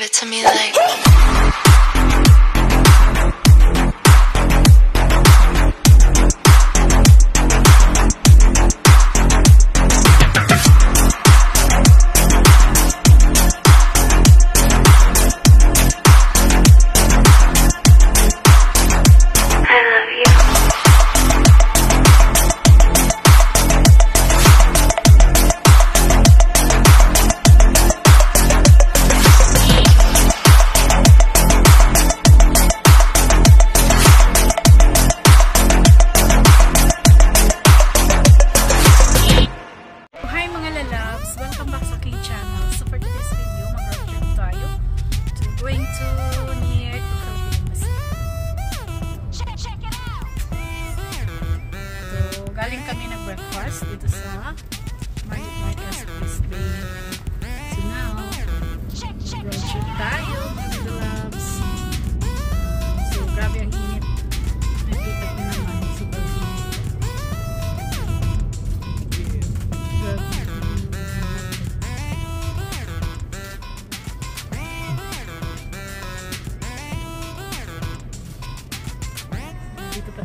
give it to me like.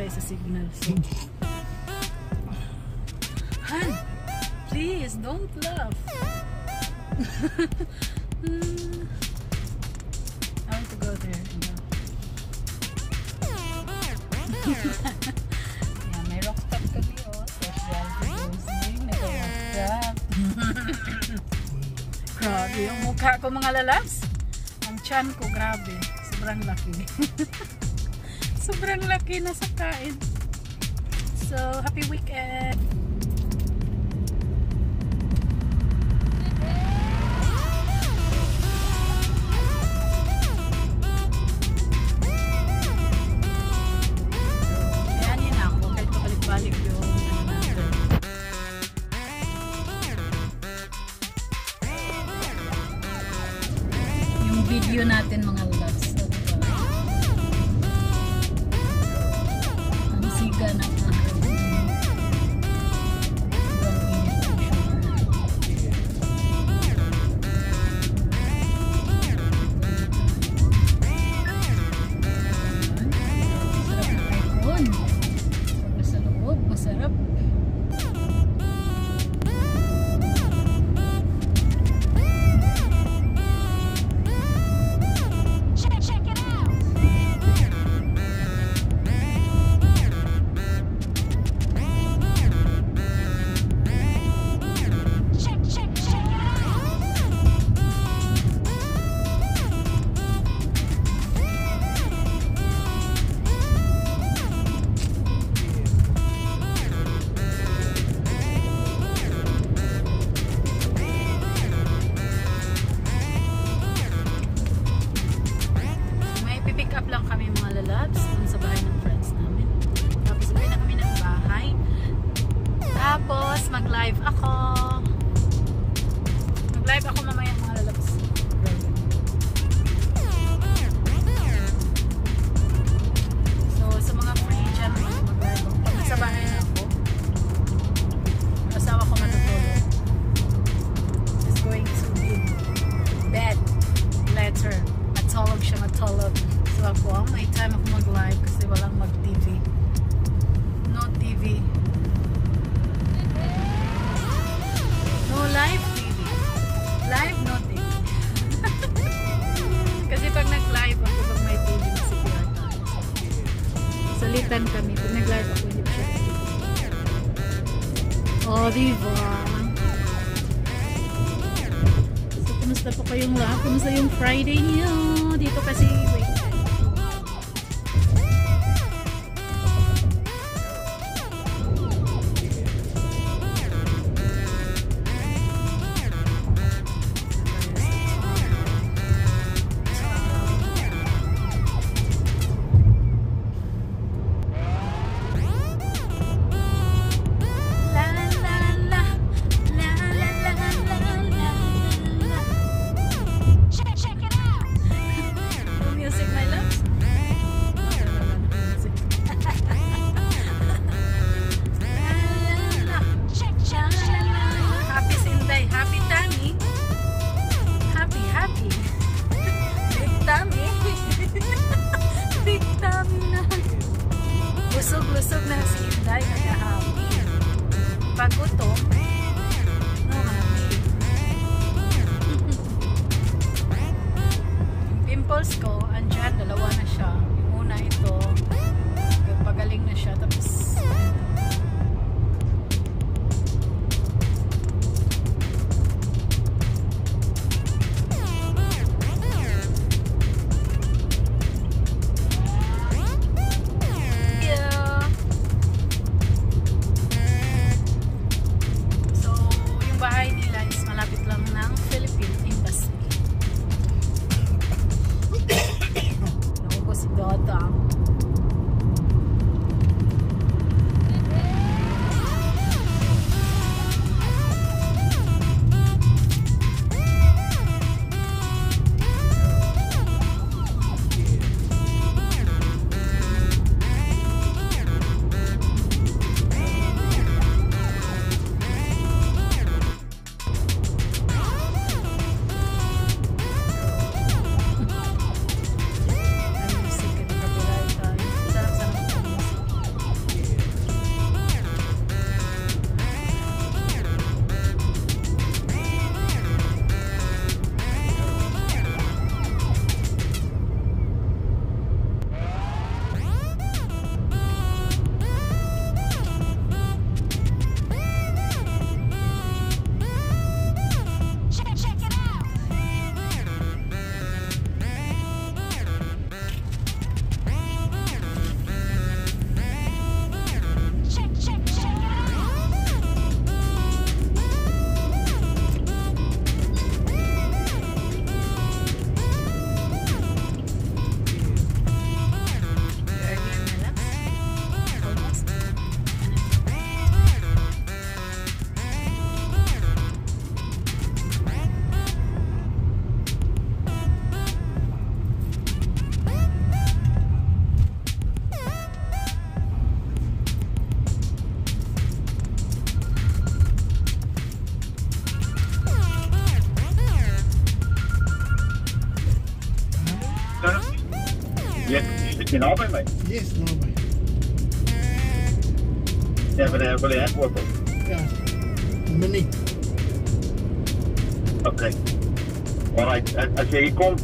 Tayo sa signal. So. Han! Please, don't laugh. I want to go there. Yeah, may rooftop kami oh. Social cruising. May rooftop. grabe yung mukha ko mga lalabs. Ang chan ko, grabe. Sobrang laki. Sobrang laki na sa kain. So, happy weekend! Masarap. Lalabs dun sa bahay ng friends namin. Tapos uwi na kami ng bahay. Tapos mag-live ako. Salitan kami. Pag nag-live ako, hindi siya. Oh, diba? So, kumusta po kayong lahat? Kumusta yung Friday niyo? In Albany, mate. Yes, no way. Ja, bij de, bij de headquarters. Ja. Mini. Oké. Alright, als- je hier komt,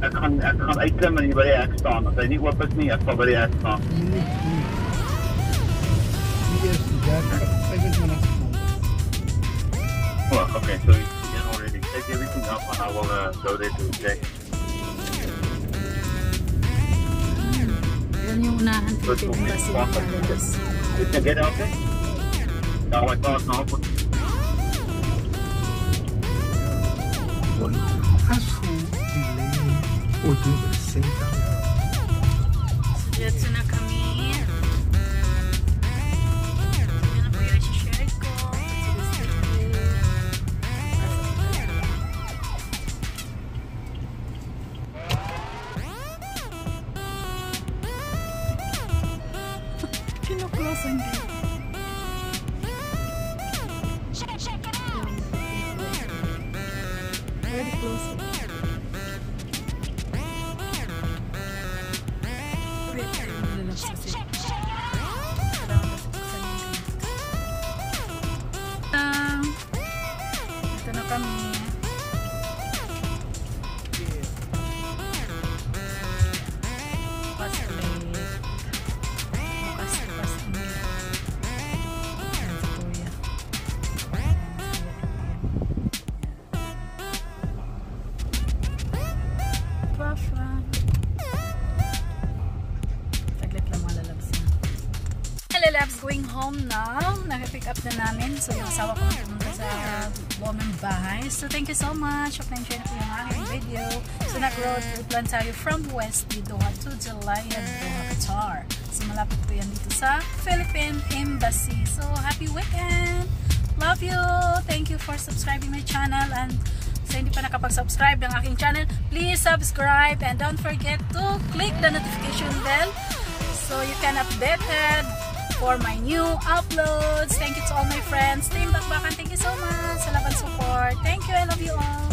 ik ga, ik ga uitklimmen hier bij de hek staan. Als hij niet open is nie, ek sal by die hek staan. Mini. Mini. Die is 30, 25 seconden. Oh, okay, so you can already take everything up and I will uh, go there to check. yun yung na-unfitted kasi yung nalabas. Did you get out there? Tawag ko ako po. Olha, azul, de lei, 80%. Rosenberg. Home now. Nag-pick up na namin. So yung asawa ko pumunta sa lumang bahay. So thank you so much. Hope na-enjoy na po yung aking video. So nag-road trip lang tayo from West Doha to Jalaya, Doha, Qatar. So malapit po yan dito sa Philippine Embassy. So happy weekend! Love you! Thank you for subscribing my channel and sa hindi pa nakapag-subscribe ng aking channel, please subscribe and don't forget to click the notification bell so you can updated for my new uploads. Thank you to all my friends. Team Bakbakan, thank you so much sa laban support. Thank you, I love you all.